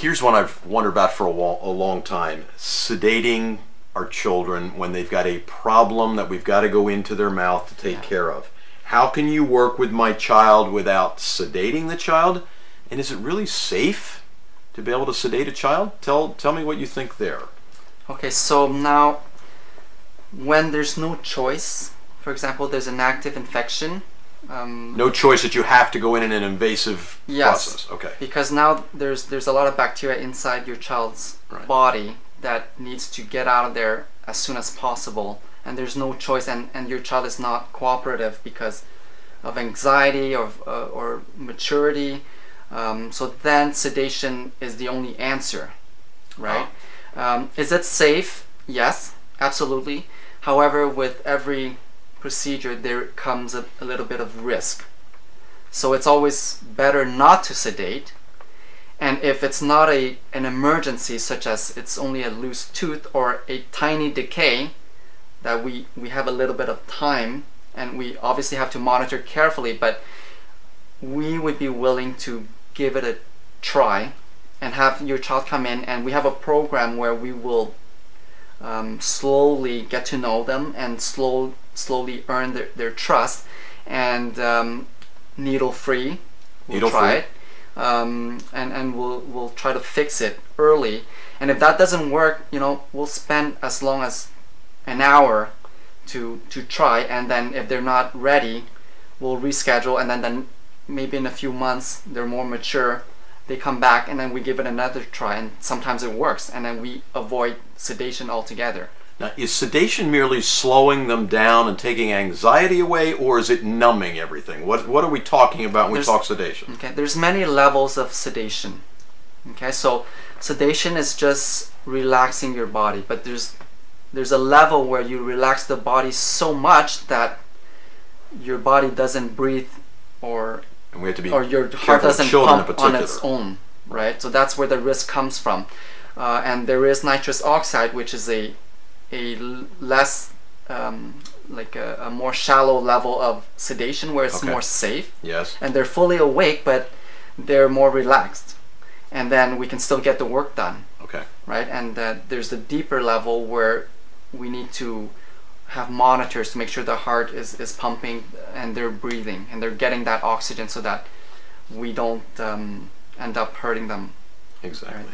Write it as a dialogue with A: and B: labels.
A: here's one I've wondered about for a, wa- a long time: sedating our children when they've got a problem that we've got to go into their mouth to take
B: Yeah.
A: care of. How can you work with my child without sedating the child? And is it really safe to be able to sedate a child? Tell tell me what you think there.
B: Okay, so now when there's no choice, for example, there's an active infection. Um,
A: No choice that you have to go in in an invasive
B: Yes.
A: process. Okay.
B: because now there's there's a lot of bacteria inside your child's
A: Right.
B: body that needs to get out of there as soon as possible and there's no choice and, and your child is not cooperative because of anxiety or, uh, or maturity um, so then sedation is the only answer right um, is it safe yes absolutely however with every procedure there comes a, a little bit of risk so it's always better not to sedate. And if it's not a an emergency, such as it's only a loose tooth or a tiny decay, that we we have a little bit of time, and we obviously have to monitor carefully. But we would be willing to give it a try, and have your child come in, and we have a program where we will um, slowly get to know them and slow slowly earn their, their trust, and um, needle free. We'll
A: Needle
B: try
A: free.
B: it, um, and and we'll we'll try to fix it early. And if that doesn't work, you know, we'll spend as long as an hour to to try, and then if they're not ready, we'll reschedule, and then then maybe in a few months they're more mature. They come back, and then we give it another try, and sometimes it works, and then we avoid sedation altogether.
A: Now, is sedation merely slowing them down and taking anxiety away, or is it numbing everything? What What are we talking about when we talk sedation?
B: Okay, there's many levels of sedation. Okay, so sedation is just relaxing your body, but there's there's a level where you relax the body so much that your body doesn't breathe or
A: And we have to be
B: or your heart doesn't pump on its own, right? So that's where the risk comes from. Uh, and there is nitrous oxide, which is a a less um, like a, a more shallow level of sedation where it's
A: Okay.
B: more safe
A: Yes.
B: and they're fully awake but they're more relaxed and then we can still get the work done
A: Okay.
B: right and uh, there's the deeper level where we need to have monitors to make sure the heart is, is pumping and they're breathing and they're getting that oxygen so that we don't um, end up hurting them
A: Exactly.
B: Right.